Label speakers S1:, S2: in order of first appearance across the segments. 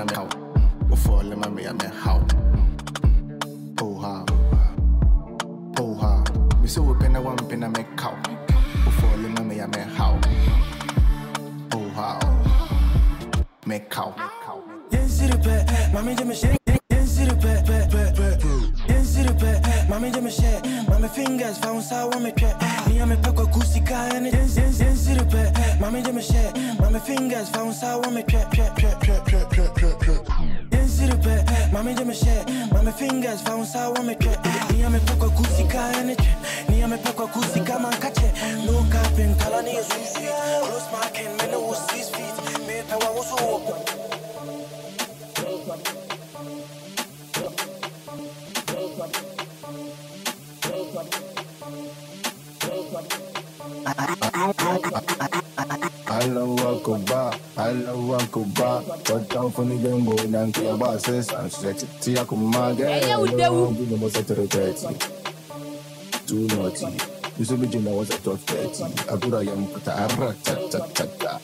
S1: na me how. Before let me me how. Oh ha. Oh ha. Me so we pen a one pen a me cow. Before let me me how. Oh ha. Me cow.
S2: Mami de me shake. Mami fingers found sour me trap. Me a me pe kwa kusika and yensi yensi yensi de Fingers found sour me trap, trap, trap, trap, trap, trap, trap, trap. Yensi de pe, mami de me shake. Mami fingers found sour trap. Me a me pe kwa kusika and trap. Me a me pe kwa kusika man catch it. No cap in Kalani is sweet. Close marking, me no six feet. Me pe wa wusu open.
S1: Hello, welcome back. Hello, welcome back. Cut down for the game, boy. Nan kaya bosses. I'm stretching. See, I come again.
S3: Hey, yo, Dewu.
S1: You know, what's a 30. Too naughty. You should be doing what's a top 30. I could have yam put a rat, tat, tat, tat, tat.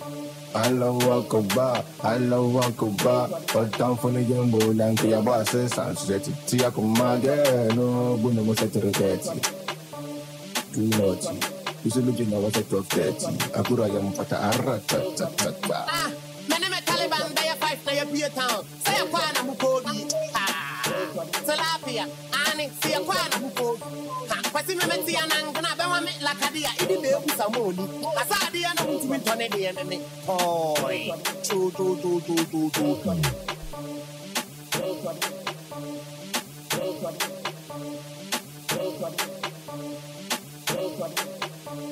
S1: Hello, welcome back. Hello, welcome back. Cut down for the game, boy. Nan kaya bosses. I'm stretching. See, I come. No, you know, what's 30. Too naughty. You should be doing what's a top 30. I could have yam put a rat, tat, tat, tat, tat.
S3: Ah, me ne me Taliban bɛyɛ five na yɛpue town sɛ yɛkɔ a na mokɔ bi Ah, tilapia ane sɛ yɛkɔ a na Ha, kwasi me mɛte anankana bɛma me lakade a ɛde bɛɛbu sa ma oni asaadeɛ na wontumi ntɔ ne deɛ ne ne tɔɔe tootootootootoo
S2: Body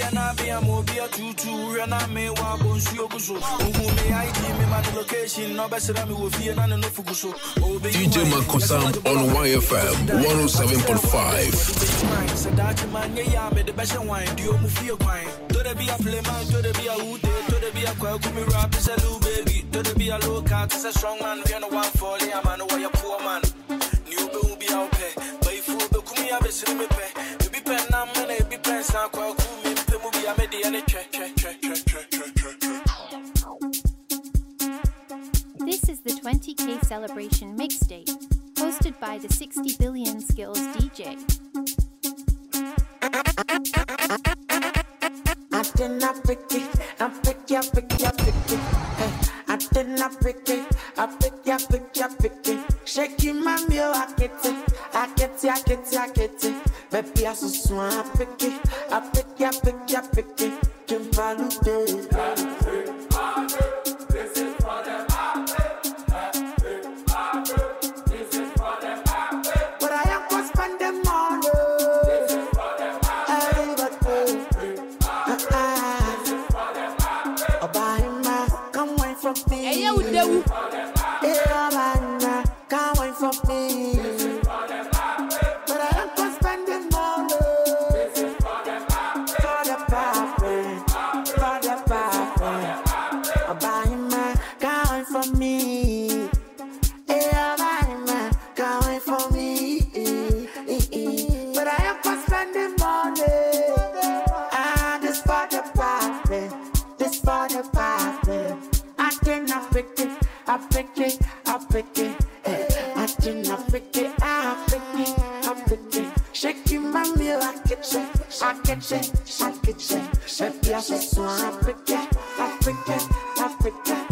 S2: and I be a movie a tutu and I may want to see. Who may I give me my location? No better than me with fear and no fuguso.
S4: DJ Makosam on YFM 107.5.
S2: So that oh man, yeah, me the best wine. Do you move your wine? To the be a play man, to be a hoot, to the be a quack, me rap is a little baby. To the be a low cat, is a strong man. We are no one for the man, why you poor man. Me.
S5: This is the 20k celebration mixtape, hosted by the 60 billion skills DJ.
S6: I did not pick it, I pick ya, pick ya, pick it. Hey, I did not pick it, I pick ya, pick ya, pick it. Shaking my meal, I get it, I get it, I get it, I get it. Baby, I so swan, I pick it, I pick ya, pick ya, pick it. Kimbalude. But I am gonna Obama, come wait for me. Yeah, Obama, come wait for me. But I am gonna spend the money. Ah, this for the party, this for the party. I cannot pick it, I it, I. Eh, cannot pick it, I pick it, my meal, I get it, I get it, I get it. Baby, I Africa.